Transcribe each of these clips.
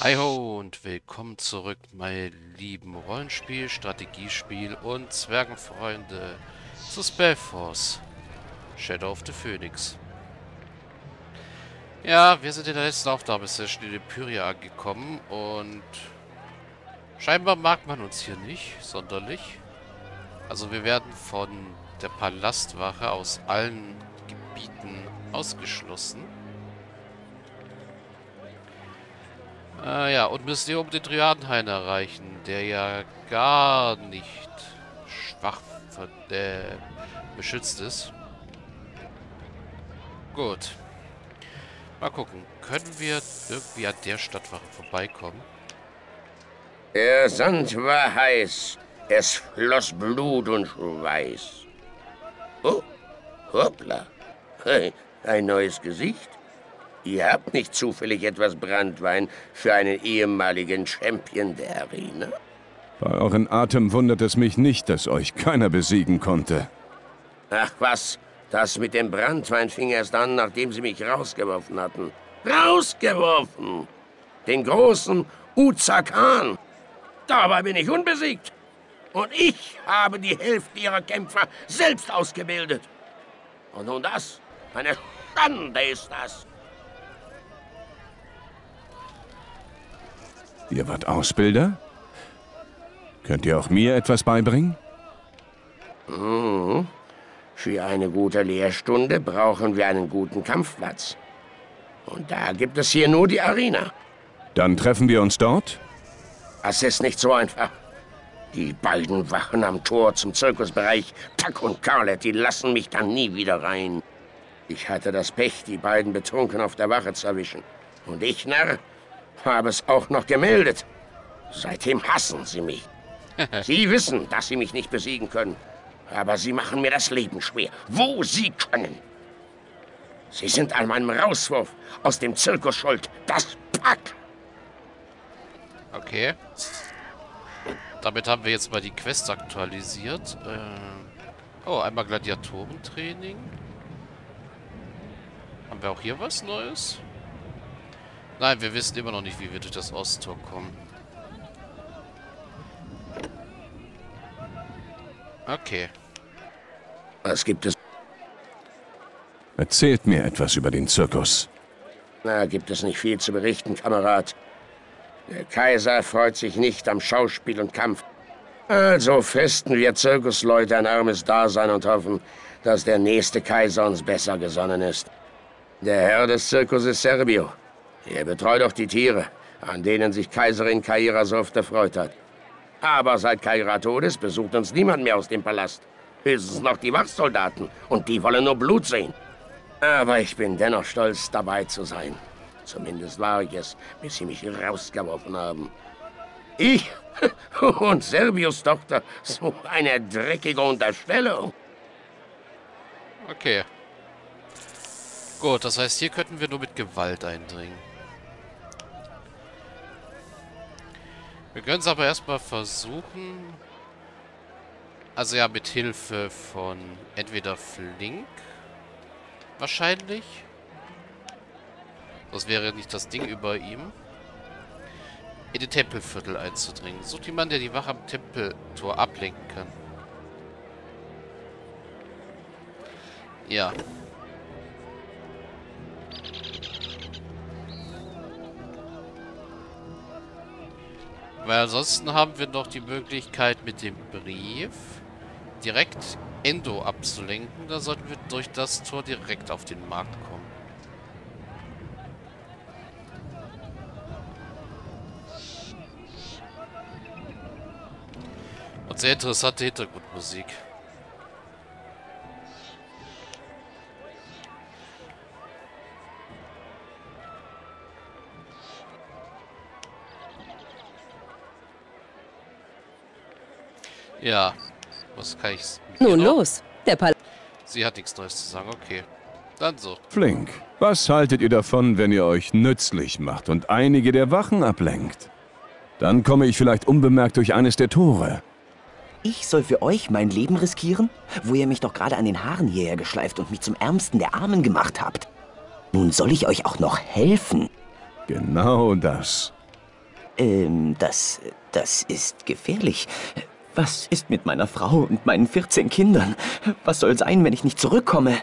Hi ho und willkommen zurück, meine lieben Rollenspiel, Strategiespiel und Zwergenfreunde zu Spellforce Shadow of the Phoenix. Ja, wir sind in der letzten Aufnahmesession in Empyria angekommen und scheinbar mag man uns hier nicht sonderlich. Also wir werden von der Palastwache aus allen Gebieten ausgeschlossen. Äh, ja, und müssen hier um den Triadenhain erreichen, der ja gar nicht schwach äh, beschützt ist. Gut. Mal gucken. Können wir irgendwie an der Stadtwache vorbeikommen? Der Sand war heiß. Es floss Blut und Schweiß. Oh, hoppla. Ein neues Gesicht. Ihr habt nicht zufällig etwas Brandwein für einen ehemaligen Champion der Arena? Bei euren Atem wundert es mich nicht, dass euch keiner besiegen konnte. Ach was, das mit dem Brandwein fing erst an, nachdem sie mich rausgeworfen hatten. Rausgeworfen! Den großen Uzakan! Dabei bin ich unbesiegt. Und ich habe die Hälfte ihrer Kämpfer selbst ausgebildet. Und nun das? Eine Schande ist das. Ihr wart Ausbilder? Könnt ihr auch mir etwas beibringen? Mhm. Für eine gute Lehrstunde brauchen wir einen guten Kampfplatz. Und da gibt es hier nur die Arena. Dann treffen wir uns dort? Das ist nicht so einfach. Die beiden Wachen am Tor zum Zirkusbereich, Tuck und Carlet, die lassen mich dann nie wieder rein. Ich hatte das Pech, die beiden betrunken auf der Wache zu erwischen. Und ich, Narr, habe es auch noch gemeldet. Seitdem hassen sie mich. sie wissen, dass sie mich nicht besiegen können. Aber sie machen mir das Leben schwer, wo sie können. Sie sind an meinem Rauswurf aus dem Zirkus schuld. Das Pack. Okay. Damit haben wir jetzt mal die Quest aktualisiert. Äh oh, einmal Gladiatorentraining. Haben wir auch hier was Neues? Nein, wir wissen immer noch nicht, wie wir durch das Osttor kommen. Okay. Was gibt es? Erzählt mir etwas über den Zirkus. Na, gibt es nicht viel zu berichten, Kamerad. Der Kaiser freut sich nicht am Schauspiel und Kampf. Also festen wir Zirkusleute ein armes Dasein und hoffen, dass der nächste Kaiser uns besser gesonnen ist. Der Herr des Zirkus ist Serbio. Er betreut auch die Tiere, an denen sich Kaiserin Kaira so oft erfreut hat. Aber seit Kaira tot ist, besucht uns niemand mehr aus dem Palast. Höchstens noch die Wachsoldaten, und die wollen nur Blut sehen. Aber ich bin dennoch stolz, dabei zu sein. Zumindest war ich es, bis sie mich rausgeworfen haben. Ich und Serbius Tochter, so eine dreckige Unterstellung. Okay. Gut, das heißt, hier könnten wir nur mit Gewalt eindringen. Wir können es aber erstmal versuchen. Also ja, mit Hilfe von entweder Flink. Wahrscheinlich. Das wäre nicht das Ding über ihm. In den Tempelviertel einzudringen. Sucht jemand, der die Wache am Tempeltor ablenken kann. Ja. Weil ansonsten haben wir noch die Möglichkeit mit dem Brief direkt Endo abzulenken. Da sollten wir durch das Tor direkt auf den Markt kommen. Und sehr interessante Hintergrundmusik. Ja. Was kann ich... Nun los. Der Pal Sie hat nichts Neues zu sagen. Okay. Dann so. Flink, was haltet ihr davon, wenn ihr euch nützlich macht und einige der Wachen ablenkt? Dann komme ich vielleicht unbemerkt durch eines der Tore. Ich soll für euch mein Leben riskieren? Wo ihr mich doch gerade an den Haaren hierher geschleift und mich zum Ärmsten der Armen gemacht habt. Nun soll ich euch auch noch helfen. Genau das. Ähm, das, das ist gefährlich. Was ist mit meiner Frau und meinen 14 Kindern? Was soll sein, wenn ich nicht zurückkomme?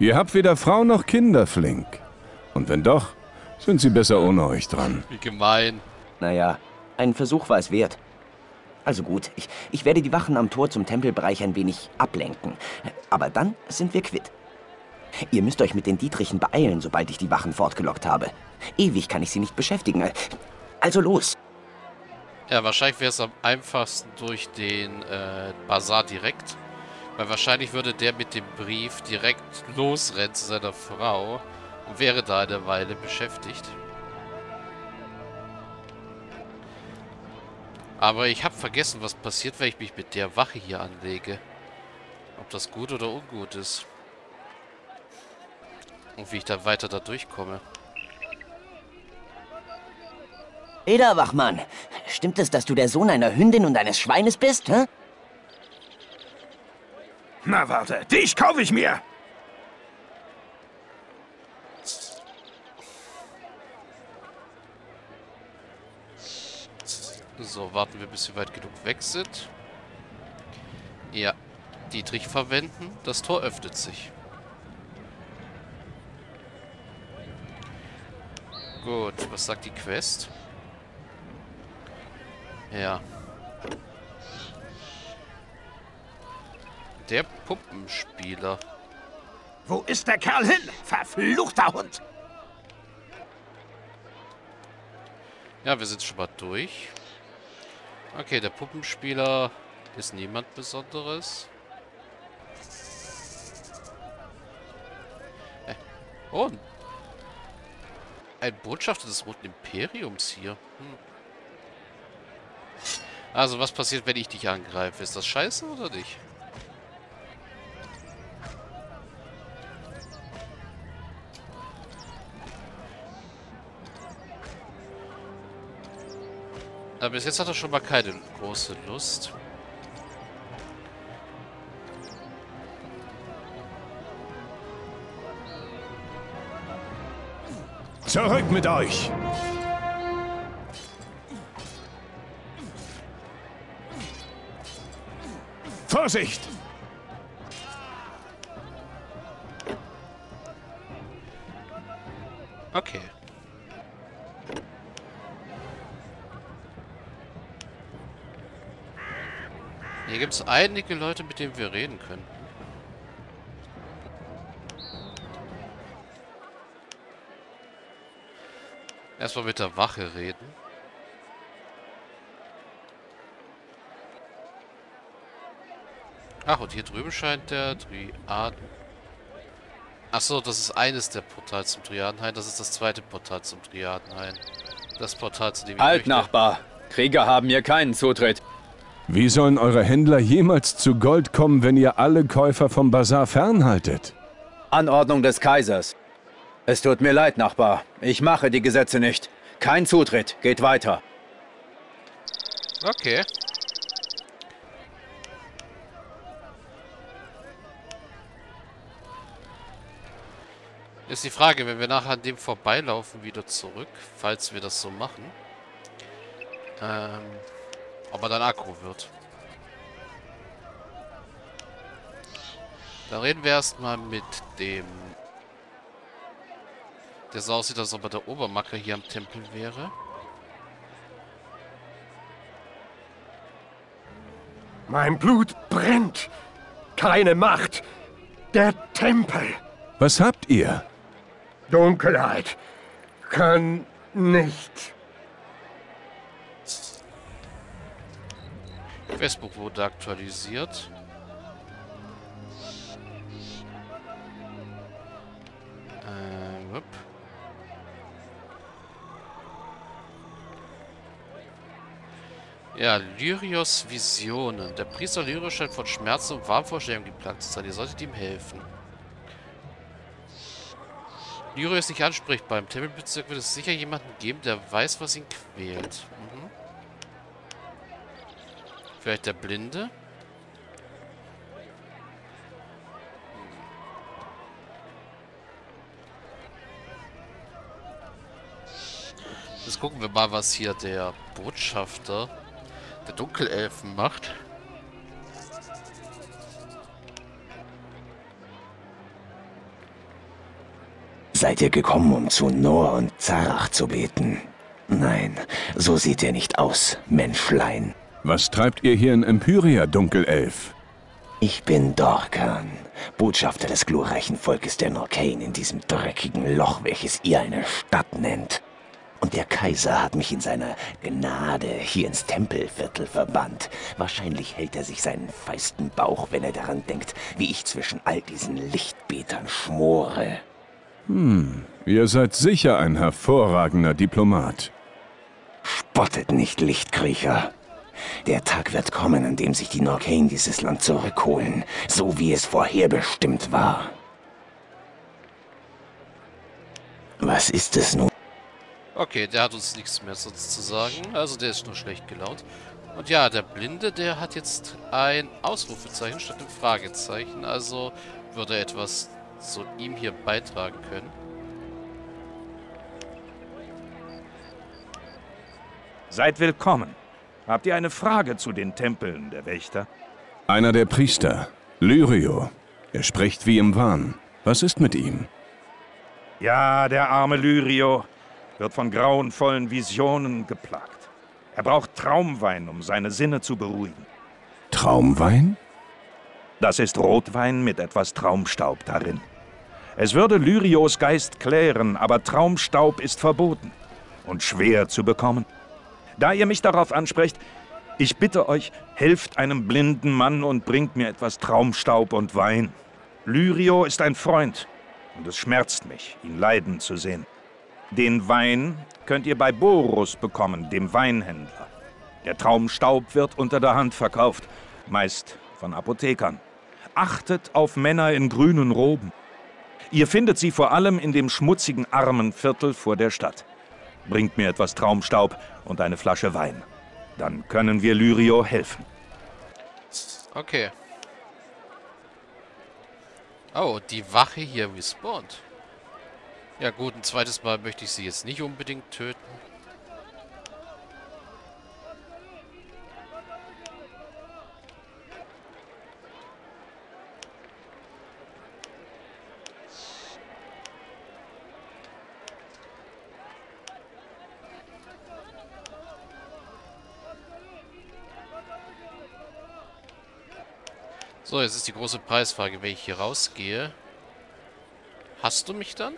Ihr habt weder Frau noch Kinder, Flink. Und wenn doch, sind sie besser ohne euch dran. Wie gemein. Naja, ein Versuch war es wert. Also gut, ich, ich werde die Wachen am Tor zum Tempelbereich ein wenig ablenken. Aber dann sind wir quitt. Ihr müsst euch mit den Dietrichen beeilen, sobald ich die Wachen fortgelockt habe. Ewig kann ich sie nicht beschäftigen. Also los. Ja, wahrscheinlich wäre es am einfachsten durch den äh, Bazar direkt. Weil wahrscheinlich würde der mit dem Brief direkt losrennen zu seiner Frau und wäre da eine Weile beschäftigt. Aber ich habe vergessen, was passiert, wenn ich mich mit der Wache hier anlege. Ob das gut oder ungut ist. Und wie ich dann weiter da durchkomme. Eda, Wachmann, stimmt es, dass du der Sohn einer Hündin und eines Schweines bist, hä? Na warte, dich kaufe ich mir! So, warten wir, bis wir weit genug weg sind. Ja, Dietrich verwenden. Das Tor öffnet sich. Gut, was sagt die Quest? Ja. Der Puppenspieler. Wo ist der Kerl hin? Verfluchter Hund! Ja, wir sind schon mal durch. Okay, der Puppenspieler ist niemand Besonderes. Äh, oh, ein Botschafter des Roten Imperiums hier. Hm. Also, was passiert, wenn ich dich angreife? Ist das scheiße oder nicht? Aber bis jetzt hat er schon mal keine große Lust. Zurück mit euch! Vorsicht! Okay. Hier gibt es einige Leute, mit denen wir reden können. Erstmal mit der Wache reden. Ach, und hier drüben scheint der Triaden. Achso, das ist eines der Portale zum Triadenhain. Das ist das zweite Portal zum Triadenhain. Das Portal, zu dem ich Halt, möchte. Nachbar! Krieger haben hier keinen Zutritt. Wie sollen eure Händler jemals zu Gold kommen, wenn ihr alle Käufer vom Bazar fernhaltet? Anordnung des Kaisers. Es tut mir leid, Nachbar. Ich mache die Gesetze nicht. Kein Zutritt. Geht weiter. Okay. Ist die Frage, wenn wir nachher an dem vorbeilaufen, wieder zurück, falls wir das so machen, ähm, ob er dann aggro wird. Da reden wir erstmal mit dem, der so aussieht, als ob er der Obermacker hier am Tempel wäre. Mein Blut brennt! Keine Macht! Der Tempel! Was habt ihr? Dunkelheit kann nicht. Facebook wurde aktualisiert. Äh. Ja, Lyrios Visionen. Der Priester Lyrios scheint von Schmerzen und Wahnvorstellungen geplagt zu sein. Ihr solltet ihm helfen. Lyrio ist nicht ansprechbar. Im Tempelbezirk wird es sicher jemanden geben, der weiß, was ihn quält. Mhm. Vielleicht der Blinde? Jetzt gucken wir mal, was hier der Botschafter der Dunkelelfen macht. Seid ihr gekommen, um zu Nor und Zarach zu beten? Nein, so sieht ihr nicht aus, Menschlein. Was treibt ihr hier in Empyria, Dunkelelf? Ich bin Dorkan, Botschafter des glorreichen Volkes der Norkane in diesem dreckigen Loch, welches ihr eine Stadt nennt. Und der Kaiser hat mich in seiner Gnade hier ins Tempelviertel verbannt. Wahrscheinlich hält er sich seinen feisten Bauch, wenn er daran denkt, wie ich zwischen all diesen Lichtbetern schmore. Hm, ihr seid sicher ein hervorragender Diplomat. Spottet nicht, Lichtkriecher. Der Tag wird kommen, an dem sich die Norkane dieses Land zurückholen, so wie es vorherbestimmt war. Was ist es nun? Okay, der hat uns nichts mehr sonst zu sagen. Also der ist nur schlecht gelaunt. Und ja, der Blinde, der hat jetzt ein Ausrufezeichen statt ein Fragezeichen. Also würde er etwas zu ihm hier beitragen können. Seid willkommen. Habt ihr eine Frage zu den Tempeln der Wächter? Einer der Priester, Lyrio. Er spricht wie im Wahn. Was ist mit ihm? Ja, der arme Lyrio wird von grauenvollen Visionen geplagt. Er braucht Traumwein, um seine Sinne zu beruhigen. Traumwein? Das ist Rotwein mit etwas Traumstaub darin. Es würde Lyrios Geist klären, aber Traumstaub ist verboten und schwer zu bekommen. Da ihr mich darauf ansprecht, ich bitte euch, helft einem blinden Mann und bringt mir etwas Traumstaub und Wein. Lyrio ist ein Freund und es schmerzt mich, ihn leiden zu sehen. Den Wein könnt ihr bei Borus bekommen, dem Weinhändler. Der Traumstaub wird unter der Hand verkauft, meist von Apothekern. Achtet auf Männer in grünen Roben. Ihr findet sie vor allem in dem schmutzigen Armenviertel vor der Stadt. Bringt mir etwas Traumstaub und eine Flasche Wein. Dann können wir Lyrio helfen. Okay. Oh, die Wache hier respawnt. Ja gut, ein zweites Mal möchte ich sie jetzt nicht unbedingt töten. So, jetzt ist die große Preisfrage, wenn ich hier rausgehe. Hast du mich dann?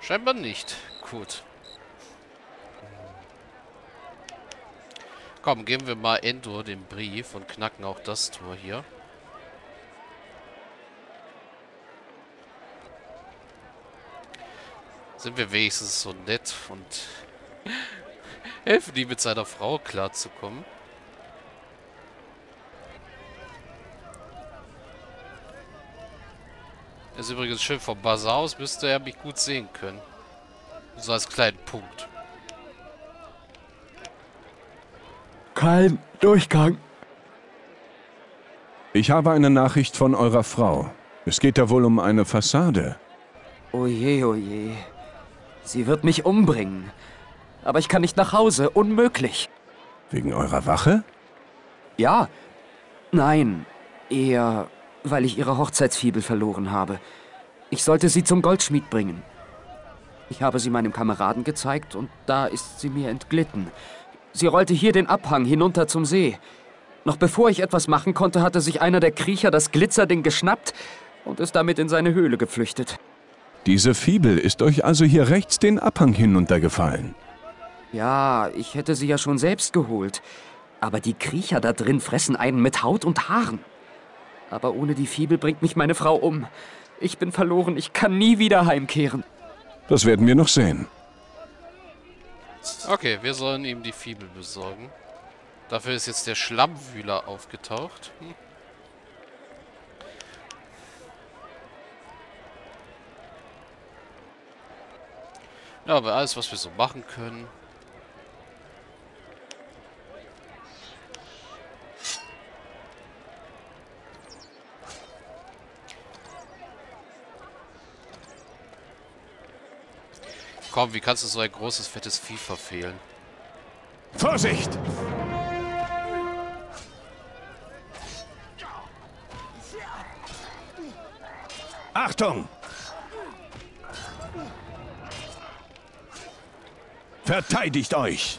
Scheinbar nicht. Gut. Komm, geben wir mal Endor den Brief und knacken auch das Tor hier. Sind wir wenigstens so nett und helfen die mit seiner Frau klarzukommen. Ist übrigens schön vom Bazar aus, müsste er mich gut sehen können. So als kleinen Punkt. Kein Durchgang. Ich habe eine Nachricht von eurer Frau. Es geht da wohl um eine Fassade. Oje, oje. Sie wird mich umbringen. Aber ich kann nicht nach Hause. Unmöglich. Wegen eurer Wache? Ja. Nein. Eher weil ich ihre Hochzeitsfibel verloren habe. Ich sollte sie zum Goldschmied bringen. Ich habe sie meinem Kameraden gezeigt und da ist sie mir entglitten. Sie rollte hier den Abhang hinunter zum See. Noch bevor ich etwas machen konnte, hatte sich einer der Kriecher das Glitzerding geschnappt und ist damit in seine Höhle geflüchtet. Diese Fibel ist euch also hier rechts den Abhang hinuntergefallen. Ja, ich hätte sie ja schon selbst geholt. Aber die Kriecher da drin fressen einen mit Haut und Haaren. Aber ohne die Fibel bringt mich meine Frau um. Ich bin verloren, ich kann nie wieder heimkehren. Das werden wir noch sehen. Okay, wir sollen ihm die Fibel besorgen. Dafür ist jetzt der Schlammwühler aufgetaucht. Hm. Ja, aber alles, was wir so machen können. Komm, wie kannst du so ein großes, fettes Vieh verfehlen? Vorsicht! Achtung! Verteidigt euch!